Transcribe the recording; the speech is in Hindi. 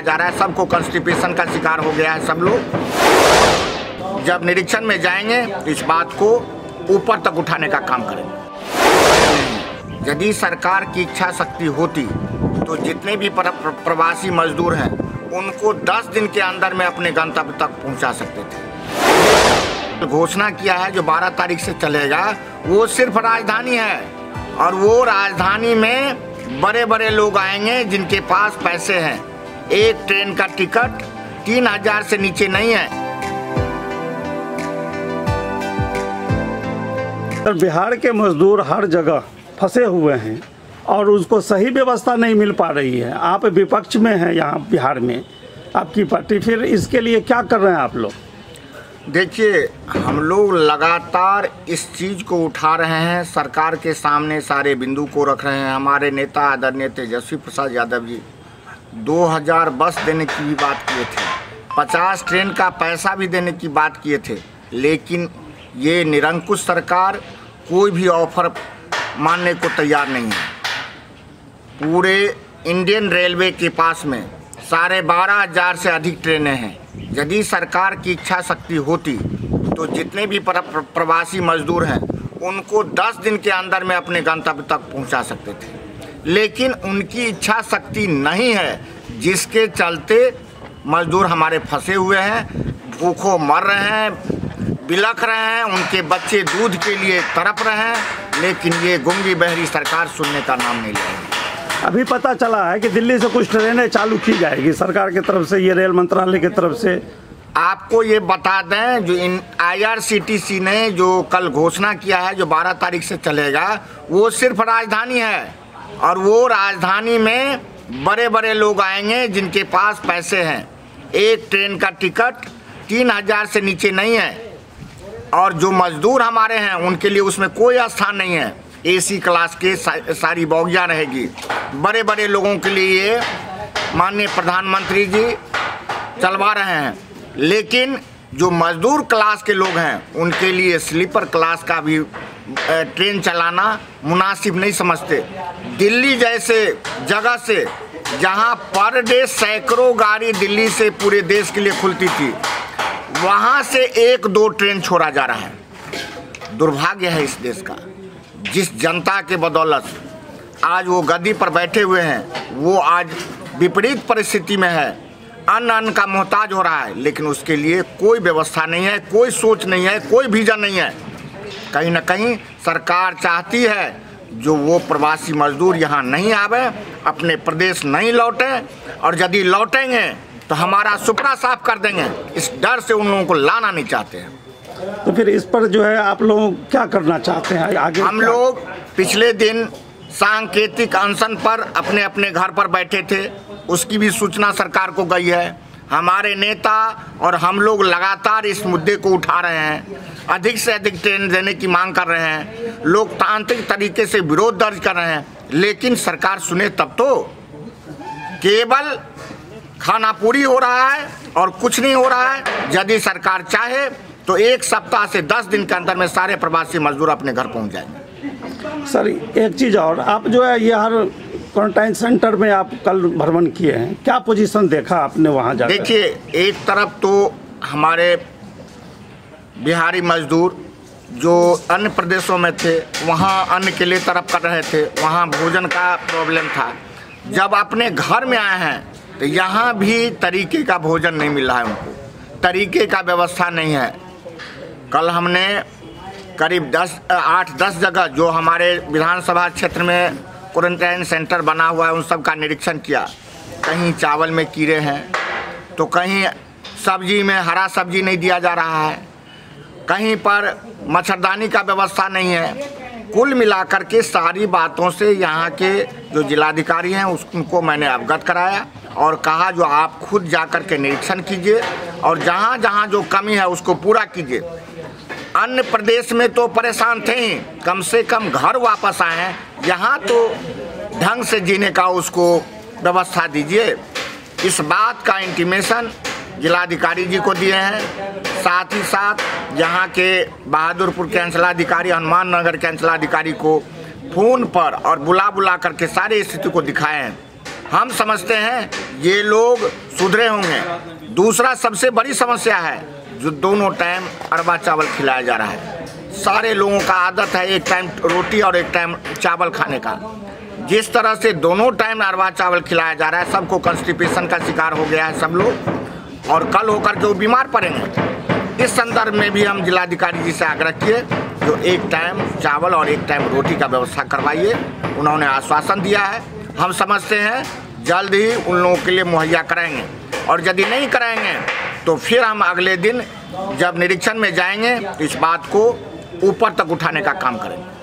कराया जा रहा है। सबको कॉन्स्टिपेशन का शिकार हो गया है सब लोग। जब निरीक्षण में जाएँगे, इस बात को ऊपर तक उठाने का काम करेंगे। यदि सरकार की इच्छा शक्ति होती तो जितने भी प्र- प्र- प्रवासी मजदूर हैं, उनको 10 दिन के अंदर में अपने गंतव्य तक पहुँचा सकते थे। घोषणा किया है, जो 12 तारीख से चलेगा, वो सिर्फ़ राजधानी है। और वो राजधानी में बड़े बड़े लोग आएँगे, जिनके पास पैसे हैं। एक ट्रेन का टिकट तीन हज़ार से नीचे नहीं है। बिहार के मजदूर हर जगह फंसे हुए हैं और उसको सही व्यवस्था नहीं मिल पा रही है। आप विपक्ष में हैं यहाँ बिहार में। आपकी पार्टी फिर इसके लिए क्या कर रहे हैं आप लोग? देखिए हम लोग लगातार इस चीज़ को उठा रहे हैं। सरकार के सामने सारे बिंदु को रख रहे हैं। हमारे नेता आदरणीय तेजस्वी प्रसाद यादव जी 2000 बस देने की भी बात किए थे। 50 ट्रेन का पैसा भी देने की बात किए थे। लेकिन ये निरंकुश सरकार कोई भी ऑफ़र मानने को तैयार नहीं है। पूरे इंडियन रेलवे के पास में साढ़े बारह हज़ार से अधिक ट्रेनें हैं। यदि सरकार की इच्छा शक्ति होती तो जितने भी प्र- प्र- प्रवासी मजदूर हैं, उनको 10 दिन के अंदर में अपने गंतव्य तक पहुँचा सकते थे। लेकिन उनकी इच्छा शक्ति नहीं है जिसके चलते मजदूर हमारे फंसे हुए हैं भूखों मर रहे हैं बिलख रहे हैं उनके बच्चे दूध के लिए तड़प रहे हैं लेकिन ये गुंगी बहरी सरकार सुनने का नाम नहीं ले रही। अभी पता चला है कि दिल्ली से कुछ ट्रेनें चालू की जाएगी सरकार की तरफ़ से ये रेल मंत्रालय की तरफ़ से। आपको ये बता दें जो इन आईआरसीटीसी ने जो कल घोषणा किया है जो 12 तारीख से चलेगा वो सिर्फ़ राजधानी है। और वो राजधानी में बड़े बड़े लोग आएँगे जिनके पास पैसे हैं। एक ट्रेन का टिकट तीन हज़ार से नीचे नहीं है। और जो मजदूर हमारे हैं, उनके लिए उसमें कोई स्थान नहीं है। एसी क्लास के सारी बोगियाँ रहेगी। बड़े बड़े लोगों के लिए माननीय प्रधानमंत्री जी चलवा रहे हैं। लेकिन जो मजदूर क्लास के लोग हैं, उनके लिए स्लीपर क्लास का भी ट्रेन चलाना मुनासिब नहीं समझते। दिल्ली जैसे जगह से, जहाँ पर डे सैकड़ों गाड़ी दिल्ली से पूरे देश के लिए खुलती थी, वहाँ से एक दो ट्रेन छोड़ा जा रहा है। दुर्भाग्य है इस देश का। जिस जनता के बदौलत आज वो गद्दी पर बैठे हुए हैं, वो आज विपरीत परिस्थिति में है। अन्न अन्न का मोहताज हो रहा है, लेकिन उसके लिए कोई व्यवस्था नहीं है, कोई सोच नहीं है, कोई विजन नहीं है। कहीं ना कहीं सरकार चाहती है जो वो प्रवासी मजदूर यहाँ नहीं आवे अपने प्रदेश नहीं लौटे और यदि लौटेंगे तो हमारा सुपड़ा साफ़ कर देंगे। इस डर से उन लोगों को लाना नहीं चाहते हैं। तो फिर इस पर जो है आप लोग क्या करना चाहते हैं? आगे हम लोग पिछले दिन सांकेतिक अनशन पर अपने अपने घर पर बैठे थे। उसकी भी सूचना सरकार को गई है। हमारे नेता और हम लोग लगातार इस मुद्दे को उठा रहे हैं। अधिक से अधिक ट्रेन देने की मांग कर रहे हैं। लोकतांत्रिक तरीके से विरोध दर्ज कर रहे हैं। लेकिन सरकार सुने तब तो। केवल खाना पूरी हो रहा है और कुछ नहीं हो रहा है। यदि सरकार चाहे तो एक सप्ताह से दस दिन के अंदर में सारे प्रवासी मजदूर अपने घर पहुँच जाएँगे। सर एक चीज़ और आप जो है ये हर क्वारंटाइन सेंटर में आप कल भ्रमण किए हैं। क्या पोजीशन देखा आपने वहाँ जाकर? देखिए एक तरफ़ तो हमारे बिहारी मजदूर जो अन्य प्रदेशों में थे, वहाँ अन्न के लिए तरफ़ कर रहे थे, वहाँ भोजन का प्रॉब्लम था। जब अपने घर में आए हैं तो यहाँ भी तरीके का भोजन नहीं मिल है उनको। तरीके का व्यवस्था नहीं है। कल हमने करीब दस, आठ, दस जगह जो हमारे विधानसभा क्षेत्र में क्वारंटाइन सेंटर बना हुआ है, उन सब का निरीक्षण किया। कहीं चावल में कीड़े हैं तो कहीं सब्ज़ी में हरा सब्ज़ी नहीं दिया जा रहा है। कहीं पर मच्छरदानी का व्यवस्था नहीं है। कुल मिलाकर के सारी बातों से यहाँ के जो जिलाधिकारी हैं उसको मैंने अवगत कराया और कहा, जो आप खुद जाकर के निरीक्षण कीजिए और जहाँ जहाँ जो कमी है, उसको पूरा कीजिए। अन्य प्रदेश में तो परेशान थे ही। कम से कम घर वापस आए। यहाँ तो ढंग से जीने का उसको व्यवस्था दीजिए। इस बात का इंटीमेशन जिलाधिकारी जी को दिए हैं। साथ ही साथ यहाँ के बहादुरपुर के अंचलाधिकारी हनुमान नगर के अंचलाधिकारी को फ़ोन पर और बुला बुला करके सारी स्थिति को दिखाए हैं। हम समझते हैं ये लोग सुधरे होंगे। दूसरा सबसे बड़ी समस्या है, जो दोनों टाइम अरबा चावल खिलाया जा रहा है। सारे लोगों का आदत है एक टाइम रोटी और एक टाइम चावल खाने का। जिस तरह से दोनों टाइम अरबा चावल खिलाया जा रहा है, सबको कंस्टिपेशन का शिकार हो गया है सब लोग। और कल होकर जो बीमार पड़ेंगे। इस संदर्भ में भी हम जिलाधिकारी जी से आग्रह किए जो एक टाइम चावल और एक टाइम रोटी का व्यवस्था करवाइए। उन्होंने आश्वासन दिया है। हम समझते हैं, जल्द ही उन लोगों के लिए मुहैया कराएँगे। और यदि नहीं कराएँगे तो फिर हम अगले दिन जब निरीक्षण में जाएँगे, इस बात को ऊपर तक उठाने का काम करेंगे।